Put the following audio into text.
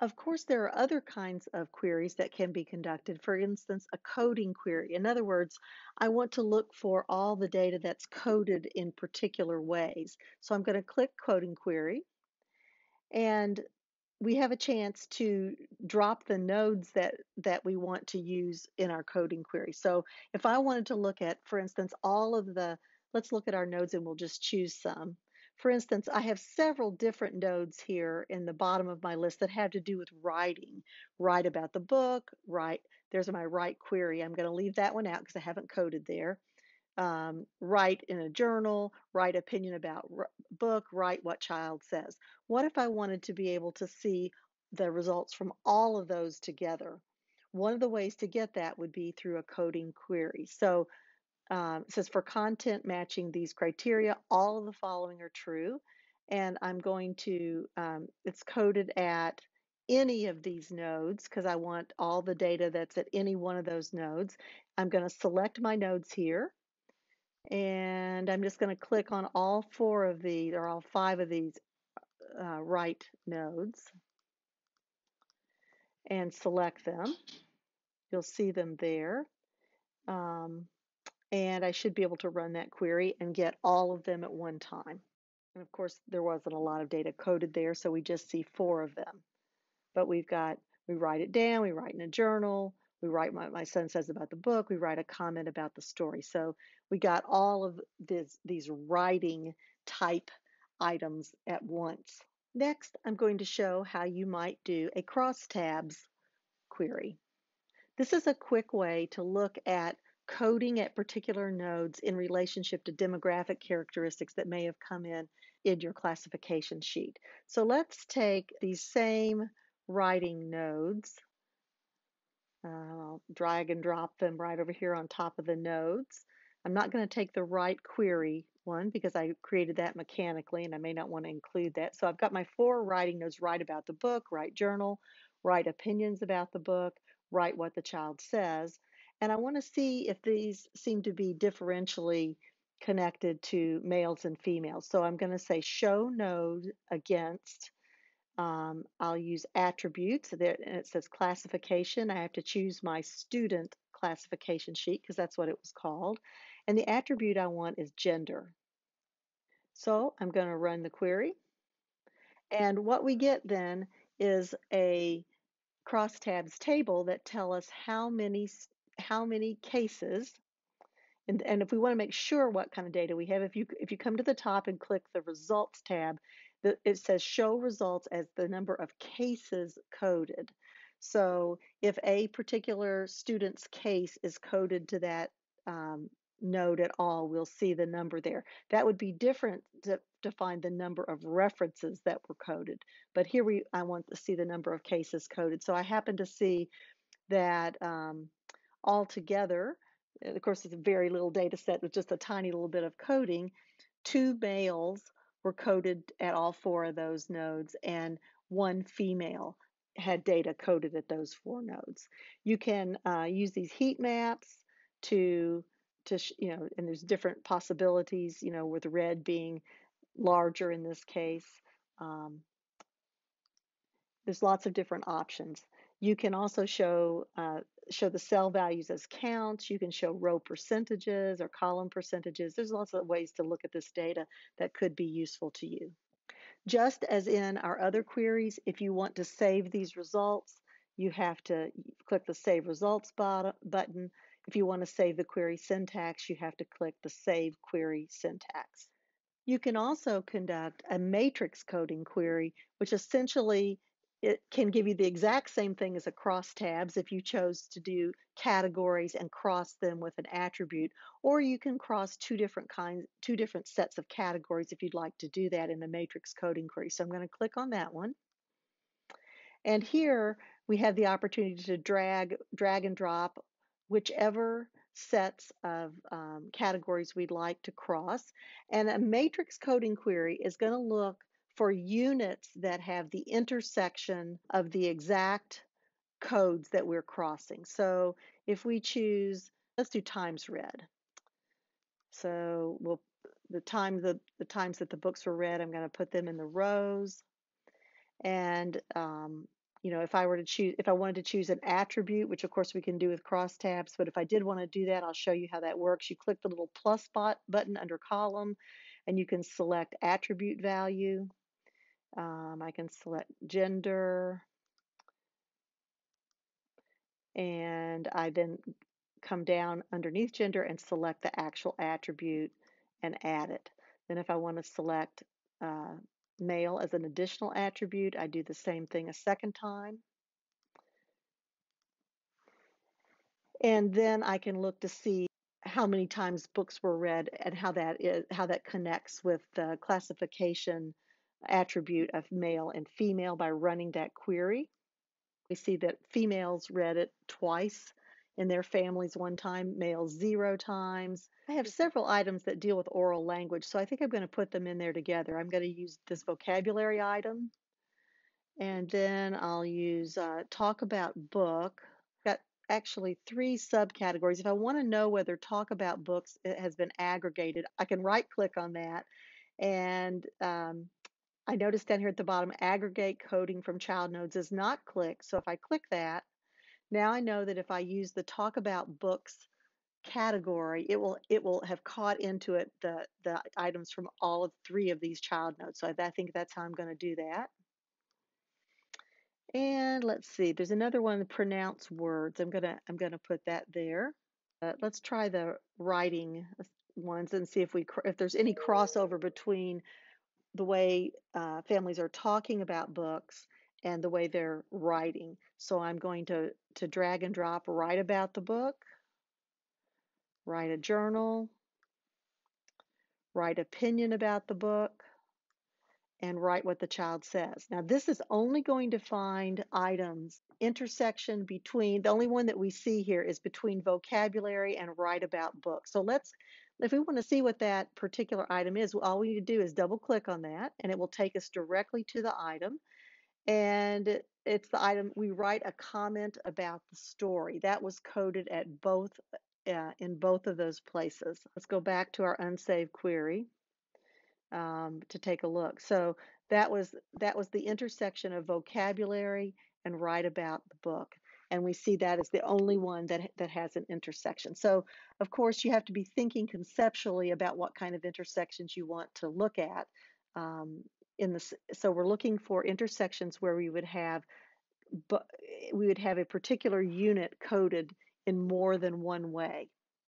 Of course, there are other kinds of queries that can be conducted. For instance, a coding query. In other words, I want to look for all the data that's coded in particular ways. So I'm going to click coding query and we have a chance to drop the nodes that, that we want to use in our coding query. So if I wanted to look at, for instance, all of the, let's look at our nodes and we'll just choose some. For instance, I have several different nodes here in the bottom of my list that have to do with writing. Write about the book, write, there's my write query. I'm going to leave that one out because I haven't coded there. Um, write in a journal, write opinion about book, write what child says. What if I wanted to be able to see the results from all of those together? One of the ways to get that would be through a coding query. So um, it says for content matching these criteria, all of the following are true. And I'm going to, um, it's coded at any of these nodes because I want all the data that's at any one of those nodes. I'm going to select my nodes here. And I'm just going to click on all four of these or all five of these uh, write nodes and select them. You'll see them there. Um, and I should be able to run that query and get all of them at one time. And of course, there wasn't a lot of data coded there, so we just see four of them. But we've got, we write it down, we write in a journal, we write what my son says about the book, we write a comment about the story. So we got all of this, these writing type items at once. Next, I'm going to show how you might do a crosstabs query. This is a quick way to look at coding at particular nodes in relationship to demographic characteristics that may have come in in your classification sheet. So let's take these same writing nodes. Uh, I'll drag and drop them right over here on top of the nodes. I'm not going to take the write query one because I created that mechanically and I may not want to include that. So I've got my four writing nodes, write about the book, write journal, write opinions about the book, write what the child says. And I want to see if these seem to be differentially connected to males and females. So I'm going to say show node against. Um, I'll use attributes. There, and it says classification. I have to choose my student classification sheet because that's what it was called. And the attribute I want is gender. So I'm going to run the query. And what we get then is a crosstabs table that tell us how many how many cases, and, and if we want to make sure what kind of data we have, if you if you come to the top and click the results tab, the, it says show results as the number of cases coded. So if a particular student's case is coded to that um, node at all, we'll see the number there. That would be different to, to find the number of references that were coded. But here we, I want to see the number of cases coded. So I happen to see that um, altogether, of course, it's a very little data set with just a tiny little bit of coding. Two males were coded at all four of those nodes, and one female had data coded at those four nodes. You can uh, use these heat maps to to you know, and there's different possibilities. You know, with red being larger in this case. Um, there's lots of different options. You can also show uh, show the cell values as counts. You can show row percentages or column percentages. There's lots of ways to look at this data that could be useful to you. Just as in our other queries, if you want to save these results, you have to click the Save Results button. If you want to save the query syntax, you have to click the Save Query Syntax. You can also conduct a matrix coding query, which essentially it can give you the exact same thing as a cross tabs if you chose to do categories and cross them with an attribute, or you can cross two different kinds, two different sets of categories if you'd like to do that in a matrix coding query. So I'm going to click on that one. And here we have the opportunity to drag, drag and drop whichever sets of um, categories we'd like to cross. And a matrix coding query is going to look for units that have the intersection of the exact codes that we're crossing. So if we choose, let's do times read. So we'll the time the, the times that the books were read, I'm going to put them in the rows. And um, you know, if I were to choose, if I wanted to choose an attribute, which of course we can do with crosstabs, but if I did want to do that, I'll show you how that works. You click the little plus bot button under column and you can select attribute value. Um, I can select gender and I then come down underneath gender and select the actual attribute and add it. Then if I want to select uh, male as an additional attribute, I do the same thing a second time. And then I can look to see how many times books were read and how that is how that connects with the classification attribute of male and female by running that query. We see that females read it twice in their families one time, males zero times. I have several items that deal with oral language, so I think I'm going to put them in there together. I'm going to use this vocabulary item, and then I'll use uh, talk about book. Got actually three subcategories. If I want to know whether talk about books has been aggregated, I can right click on that and um, I noticed down here at the bottom, aggregate coding from child nodes is not clicked. So if I click that, now I know that if I use the talk about books category, it will it will have caught into it the the items from all of three of these child nodes. So I, think that's how I'm going to do that. And let's see, there's another one, pronounce words. I'm gonna I'm gonna put that there. Uh, let's try the writing ones and see if we if there's any crossover between the way uh, families are talking about books and the way they're writing. So I'm going to, to drag and drop, write about the book, write a journal, write opinion about the book, and write what the child says. Now, this is only going to find items intersection between, the only one that we see here is between vocabulary and write about books. So let's, if we want to see what that particular item is, all we need to do is double click on that and it will take us directly to the item. And it's the item, we write a comment about the story. That was coded at both, uh, in both of those places. Let's go back to our unsaved query um, to take a look. So that was that was the intersection of vocabulary and write about the book. And we see that as the only one that, that has an intersection. So, of course, you have to be thinking conceptually about what kind of intersections you want to look at. Um, in the, so we're looking for intersections where we would have but we would have a particular unit coded in more than one way.